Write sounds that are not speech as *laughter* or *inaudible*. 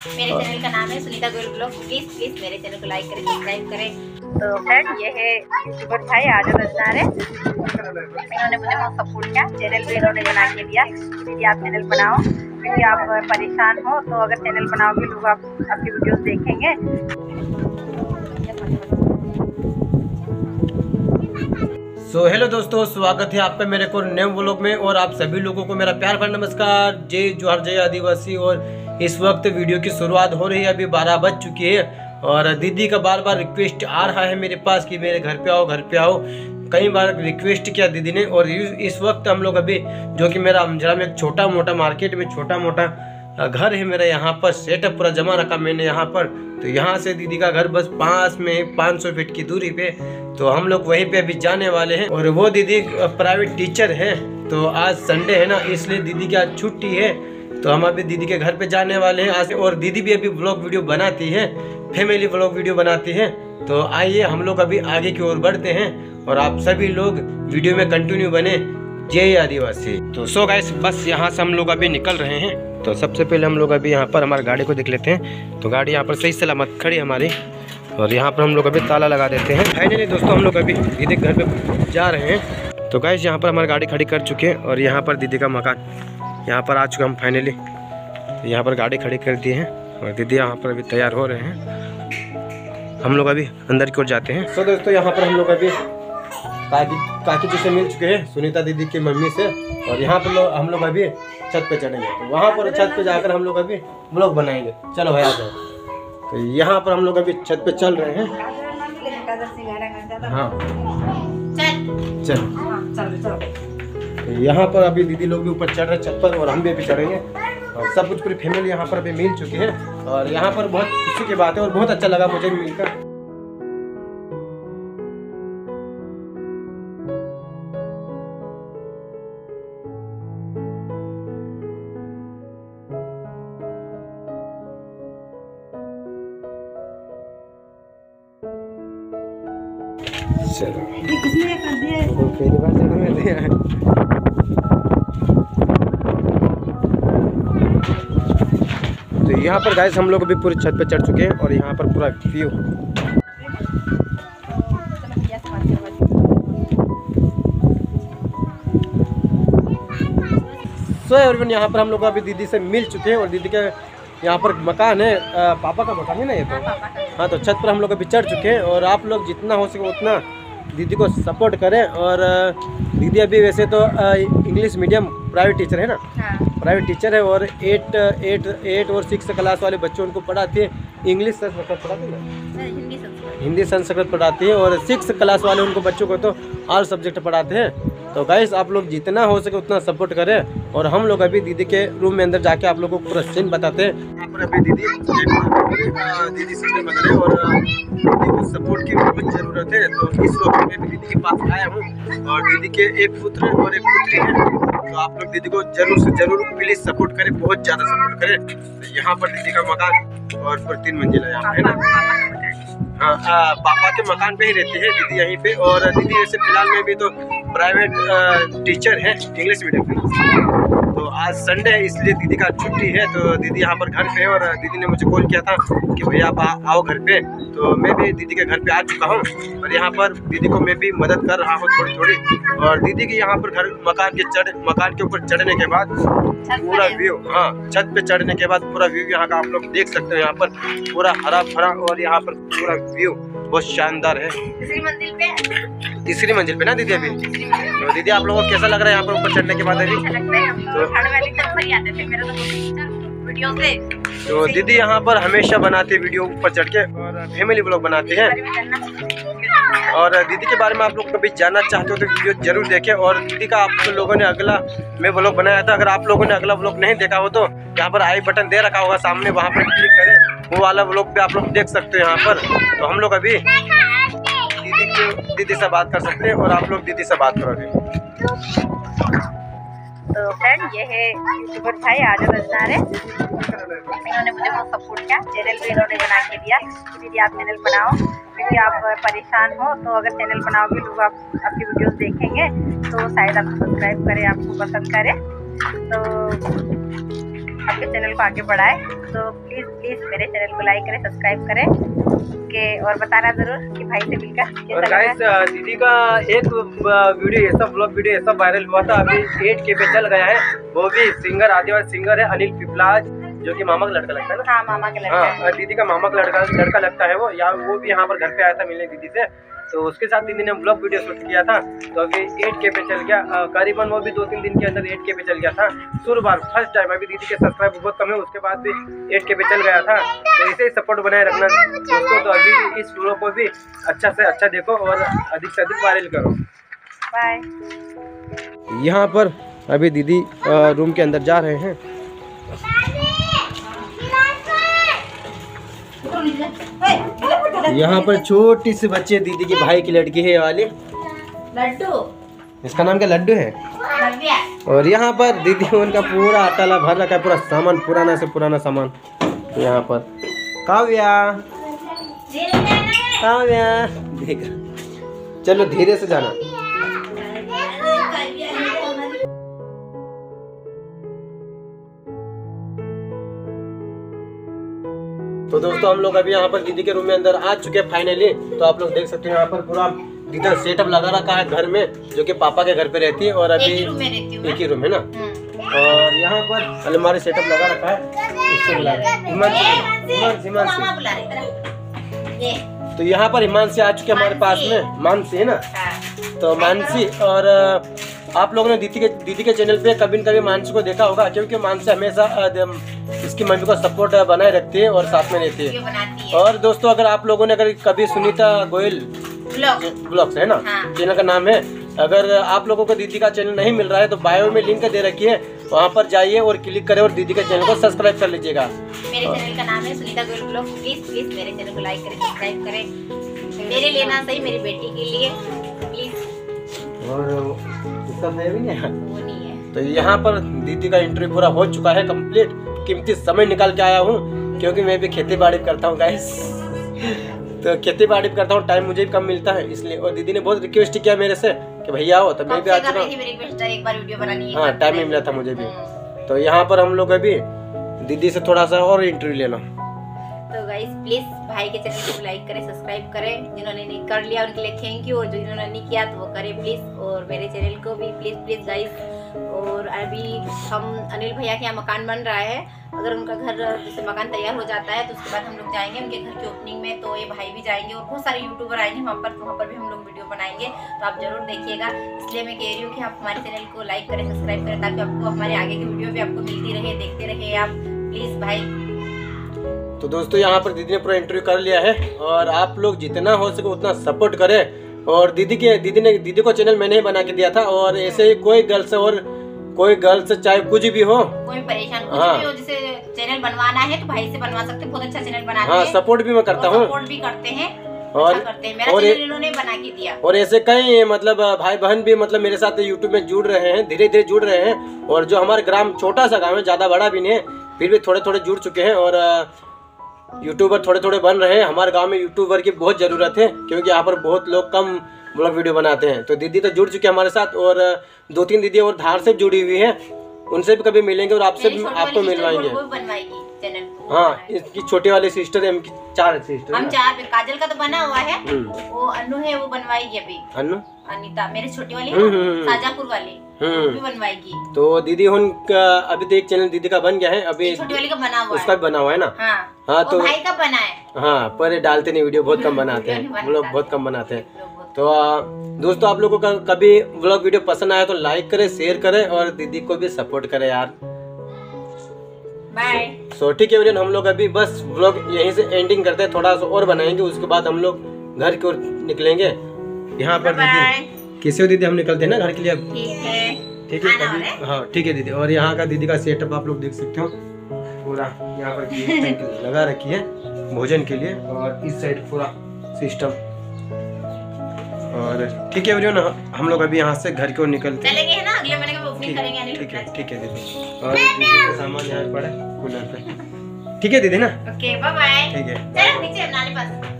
मेरे चैनल का नाम है Sunita Goyal blog. Please please मेरे चैनल को लाइक करें सब्सक्राइब करें। तो फ्रेंड ये है यूट्यूबर भाई आज़म अजनार है। इन्होंने मुझे बहुत सपोर्ट किया। चैनल भी इन्होंने बना के दिया। कि आप चैनल बनाओ क्योंकि आप परेशान हो तो अगर चैनल बनाओगे लोग आप आपकी वीडियोस देखेंगे। सो so, हेलो दोस्तों स्वागत है आपका मेरे को नए व्लॉग में और आप सभी लोगों को मेरा प्यार भरा नमस्कार। जय जोहर जय आदिवासी और इस वक्त वीडियो की शुरुआत हो रही है, अभी बारह बज चुकी है और दीदी का बार बार रिक्वेस्ट आ रहा है मेरे पास कि मेरे घर पे आओ, घर पे आओ। कई बार रिक्वेस्ट किया दीदी ने और इस वक्त हम लोग अभी, जो कि मेरा अमजरा में एक छोटा मोटा मार्केट में छोटा मोटा घर है मेरा यहाँ पर सेटअप पूरा जमा रखा मैंने यहाँ पर। तो यहाँ से दीदी का घर बस पास में 500 फीट की दूरी पे तो हम लोग वहीं पे अभी जाने वाले हैं और वो दीदी प्राइवेट टीचर है। तो आज संडे है ना, इसलिए दीदी की आज छुट्टी है। तो हम अभी दीदी के घर पे जाने वाले हैं। आज और दीदी भी अभी ब्लॉग वीडियो बनाती है। फैमिली ब्लॉग वीडियो बनाती है। तो आइए, हम लोग अभी आगे की ओर बढ़ते हैं और आप सभी लोग वीडियो में कंटिन्यू बने। जय आदिवासी। तो सो गाइस बस यहाँ से हम लोग अभी निकल रहे हैं। तो सबसे पहले हम लोग अभी यहाँ पर हमारी गाड़ी को देख लेते हैं। तो गाड़ी यहाँ पर सही सलामत खड़ी हमारी। और यहाँ पर हम लोग अभी ताला लगा देते हैं। फाइनली दोस्तों, हम लोग अभी दीदी के घर पे जा रहे हैं। तो गाइस यहाँ पर हमारी गाड़ी खड़ी कर चुके हैं और यहाँ पर दीदी का मकान। यहाँ पर आ चुके हम फाइनली यहाँ पर गाड़ी खड़ी कर दी है और दीदी यहाँ पर अभी तैयार हो रहे हैं। हम लोग अभी अंदर की ओर जाते हैं। तो दोस्तों यहाँ पर हम लोग अभी काकी काकी जी से मिल चुके हैं सुनीता दीदी की मम्मी से। और यहाँ पर लोग हम लोग अभी छत पे चढ़ेंगे। तो वहाँ पर छत पे जाकर हम लोग अभी ब्लॉग बनाएँगे। चलो भैया जाओ। तो यहाँ पर हम लोग अभी छत पे चल रहे हैं। हाँ चल। यहाँ पर अभी दीदी लोग भी ऊपर चढ़ रहे छत पर और हम भी अभी चढ़ेंगे। और सब कुछ पूरी फैमिली यहाँ पर अभी मिल चुकी है। और यहाँ पर बहुत खुशी की बात है और बहुत अच्छा लगा मुझे मिलकर। चलो। चढ़ में दिया है। तो यहाँ पर गाइस हम लोग अभी पूरी छत पे चढ़ चुके हैं और यहाँ पर पूरा व्यू सो so, एवरीवन यहाँ पर हम लोग अभी दीदी से मिल चुके हैं और दीदी के यहाँ पर मकान है। आ, पापा का मकान है ना ये तो? हाँ तो छत पर हम लोग अभी चढ़ चुके हैं और आप लोग जितना हो सके उतना दीदी को सपोर्ट करें और दीदी अभी वैसे तो इंग्लिश मीडियम प्राइवेट टीचर है ना? हाँ। प्राइवेट। टीचर है और एट एट एट और सिक्स क्लास वाले बच्चों उनको पढ़ाती है। इंग्लिश संस्कृत पढ़ाती है ना? हिंदी संस्कृत। पढ़ाती है और सिक्स क्लास वाले उनको बच्चों को तो और सब्जेक्ट पढ़ाते हैं। तो गाइस आप लोग जितना हो सके उतना सपोर्ट करें और हम लोग अभी दीदी के रूम में अंदर जाके आप लोगों को पूरा सीन बताते हैं। पर अभी दीदी दीदी से और दीदी को सपोर्ट की बहुत ज़रूरत है। तो इस वक्त मैं दीदी के पास आया हूँ और दीदी के एक पुत्र और एक पुत्री है। आप लोग दीदी को ज़रूर से ज़रूर प्लीज़ सपोर्ट करें, बहुत ज़्यादा सपोर्ट करें। तो यहाँ पर दीदी का मकान और फिर तीन मंजिला यहाँ है ना? हाँ पापा के मकान पे ही रहती है दीदी यहीं पे। और दीदी ऐसे फ़िलहाल में भी तो प्राइवेट टीचर है इंग्लिश मीडियम आज संडे है इसलिए दीदी का छुट्टी है तो दीदी यहाँ पर घर पे है और दीदी ने मुझे कॉल किया था कि भैया आप आओ घर पे। तो मैं भी दीदी के घर पे आ चुका हूँ और यहाँ पर दीदी को मैं भी मदद कर रहा हूँ थोड़ी थोड़ी और दीदी के यहाँ पर घर मकान के चढ़ मकान के ऊपर चढ़ने के बाद पूरा व्यू हाँ छत पे चढ़ने के बाद पूरा व्यू यहाँ का आप लोग देख सकते हैं यहाँ पर। पूरा हरा भरा और यहाँ पर पूरा व्यू बहुत शानदार है। तीसरी मंजिल पे पे ना दीदी अभी? तो दीदी आप लोगों को कैसा लग रहा है यहाँ पर ऊपर चढ़ने के बाद अभी? तो, तो दीदी यहाँ पर हमेशा बनाते वीडियो ऊपर चढ़ के और फैमिली ब्लॉग बनाते हैं। और दीदी के बारे में आप लोग कभी जानना चाहते हो तो वीडियो ज़रूर देखें। और दीदी का आप लोगों ने अगला मैं ब्लॉग बनाया था अगर आप लोगों ने अगला ब्लॉग नहीं देखा हो तो यहाँ पर आई बटन दे रखा होगा सामने वहाँ पर क्लिक करें। वो वाला ब्लॉग भी आप लोग देख सकते हो यहाँ पर। तो हम लोग अभी दीदी के दीदी से बात कर सकते हैं और आप लोग दीदी से बात करोगे तो फ्रेंड ये है यूट्यूबर भाई आज़म अजनार है। इन्होंने मुझे बहुत सपोर्ट किया चैनल भी इन्होंने बना के दिया। दीदी, आप चैनल बनाओ, क्योंकि आप परेशान हो तो अगर चैनल बनाओगे, लोग आप, आपकी वीडियोस देखेंगे तो शायद आप सब्सक्राइब करें, आपको पसंद करें। तो आपके चैनल को आगे बढ़ाए। तो प्लीज़ प्लीज़ मेरे चैनल को लाइक करें सब्सक्राइब करें। के और बताना ज़रूर कि भाई से मिलकर और गाइस दीदी का एक वीडियो ऐसा ब्लॉग वीडियो ऐसा वायरल हुआ था। अभी एट के पे चल गया है। वो भी सिंगर आदिवासी सिंगर है अनिल पिपलाज। जो कि मामा का लड़का लगता है ना? हाँ मामा के लड़का हाँ दीदी का मामा का लड़का लड़का लगता है वो या वो भी यहाँ पर घर पे आया था मिलने दीदी से। तो उसके साथ दीदी ने ब्लॉग वीडियो शूट किया था। तो अभी एट के पे चल गया। करीबन वो भी दो तीन दिन के अंदर एट के पे चल गया था। शुरुआत फ़र्स्ट टाइम अभी दीदी के सब्सक्राइब बहुत कम है उसके बाद भी एट के पे चल गया था। तो इसे ही सपोर्ट बनाए रखना। दोस्तों तो अभी इस वीडियो को भी अच्छा से अच्छा देखो और अधिक से अधिक वायरल करो। बाय यहाँ पर अभी दीदी रूम के अंदर जा रहे हैं। *laughs* यहाँ पर छोटी सी बच्चे दीदी की भाई की लड़की है ये वाली। लड्डू। इसका नाम क्या लड्डू है? और यहाँ पर दीदी उनका पूरा अटाला भर रखा है पूरा सामान पुराना से पुराना सामान। यहाँ पर। काव्या। काव्या। चलो धीरे से जाना। तो दोस्तों हम लोग अभी यहाँ पर दीदी के रूम में अंदर आ चुके हैं फाइनली तो आप लोग देख सकते हैं यहाँ पर पूरा दीदा सेटअप लगा रखा है घर में जो कि पापा के घर पे रहती है और अभी ही हूँ एक ही रूम है ना? हम्म। और यहाँ पर अलमारी सेटअप लगा रखा है। हैं। तो यहाँ पर हिमांशी आ चुके हमारे पास में। मानसी है ना? हाँ। तो मानसी और अ, आप लोगों ने दीदी के दीदी के चैनल पे कभी न कभी मानसी को देखा होगा क्योंकि मानसी हमेशा इसकी मम्मी को सपोर्ट बनाए रखती है और साथ में रहती है। और दोस्तों अगर आप लोगों ने अगर कभी सुनीता गोयल ब्लॉग्स। है ना? हाँ। चैनल का नाम है अगर आप लोगों को दीदी का चैनल नहीं मिल रहा है तो बायो में लिंक दे रखी है वहाँ पर जाइए और क्लिक करें और दीदी के चैनल को सब्सक्राइब कर लीजिएगा। मेरे चैनल का नाम है Sunita Goyal blog. Please please मेरे चैनल को लाइक करें सब्सक्राइब करें। मेरे लिए ना सही मेरी बेटी के लिए। प्लीज़ और इसका है भी नहीं है। तो यहाँ पर दीदी का इंटरव्यू पूरा हो चुका है कंप्लीट कीमती समय निकाल के आया हूँ क्योंकि मैं भी खेती बाड़ी करता हूँ गाइस तो खेती बाड़ी करता हूँ टाइम मुझे भी कम मिलता है इसलिए और दीदी ने बहुत रिक्वेस्ट किया मेरे से कि भैया आओ तो मैं भी आ चुका है हाँ टाइम नहीं मिला था मुझे भी। हम्म। तो यहाँ पर हम लोग अभी दीदी से थोड़ा सा और इंटरव्यू लेना तो गाइस प्लीज़ भाई के चैनल को लाइक करें, सब्सक्राइब करें। जिन्होंने नहीं कर लिया, उनके लिए थैंक यू और जो जिन्होंने नहीं किया तो वो करें प्लीज़ और मेरे चैनल को भी प्लीज़ प्लीज़ गाइस और अभी हम अनिल भैया के यहाँ मकान बन रहा है। अगर उनका घर, जैसे मकान तैयार हो जाता है तो उसके बाद हम लोग जाएँगे उनके घर की ओपनिंग में। तो ये भाई भी जाएँगे और बहुत सारे यूट्यूबर आएँगे वहाँ पर। तो वहाँ पर भी हम लोग वीडियो बनाएँगे। तो आप ज़रूर देखिएगा। इसलिए मैं कह रही हूँ कि आप हमारे चैनल को लाइक करें, सब्सक्राइब करें, ताकि आपको हमारे आगे की वीडियो भी आपको मिलती रहे, देखते रहे आप। प्लीज़ भाई। तो दोस्तों यहाँ पर दीदी ने पूरा इंटरव्यू कर लिया है और आप लोग जितना हो सके उतना सपोर्ट करें। और दीदी के दीदी ने दीदी को चैनल मैंने ही बना के दिया था और ऐसे ही कोई गर्ल्स और कोई गर्ल्स चाहे कुछ भी हो। कोई परेशान कुछ हाँ। भी हो जैसे चैनल बनवाना है तो भाई से बनवा सकते बहुत अच्छा चैनल बनाते हाँ सपोर्ट भी मैं करता हूँ। सपोर्ट भी करते हैं और- अच्छा करते हैं। मेरा और इन्होंने बना के दिया। और ऐसे कई मतलब भाई बहन भी मतलब मेरे साथ यूट्यूब में जुड़ रहे हैं धीरे धीरे जुड़ रहे हैं। और जो हमारे ग्राम छोटा सा गाँव है ज़्यादा बड़ा भी नहीं है फिर भी थोड़े थोड़े जुड़ चुके हैं। और यूट्यूबर थोड़े थोड़े बन रहे हैं। हमारे गाँव में यूट्यूबर की बहुत ज़रूरत है क्योंकि यहाँ पर बहुत लोग कम ब्लॉग वीडियो बनाते हैं। तो दीदी तो जुड़ चुके हैं हमारे साथ और दो तीन दीदी और धार से जुड़ी हुई है। उनसे भी कभी मिलेंगे और आपसे भी आपको मिलवाएँगे। हाँ इसकी छोटे वाले सिस्टर है इनकी चार सिस्टर हम चार पे काजल का तो बना हुआ है हम्म। वो अनु है वो बनवाएगी अभी। अनु अनिता मेरी छोटी वाली हम्म, हम्म। साजापुर वाली भी बनवाएगी। तो दीदी का- अभी तो एक चैनल दीदी का बन गया है अभी छोटी वाली का बना हुआ उसका है। भी बना हुआ है ना? हाँ हाँ, तो- भाई का बना है। हाँ पर डालते नहीं वीडियो बहुत कम *laughs* बनाते हैं। हम लोग बहुत कम बनाते हैं। तो दोस्तों आप लोगों को कभी व्लॉग वीडियो पसंद आया तो लाइक करें शेयर करें और दीदी को भी सपोर्ट करें यार। बाय सो ठीक है हम लोग अभी बस व्लॉग यहीं से एंडिंग करते हैं थोड़ा सा और बनाएँगे उसके बाद हम लोग घर की ओर निकलेंगे। यहाँ पर दीदी किसी दीदी हम निकलते हैं ना घर के लिए? ठीक है। है हाँ? ठीक है दीदी। और यहाँ का दीदी का सेटअप आप लोग देख सकते हो। पूरा यहाँ पर *laughs* लगा रखी है भोजन के लिए और इस साइड पूरा सिस्टम और ठीक है हम लोग अभी यहाँ से घर की ओर निकलते हैं। ओपनिंग करेंगे अनिल ठीक है ठीक है दीदी। और सामान यहाँ पड़ा कूलर पे। ठीक है दीदी ना? ओके बाय बाय ठीक है। चलो नीचे नाले पास।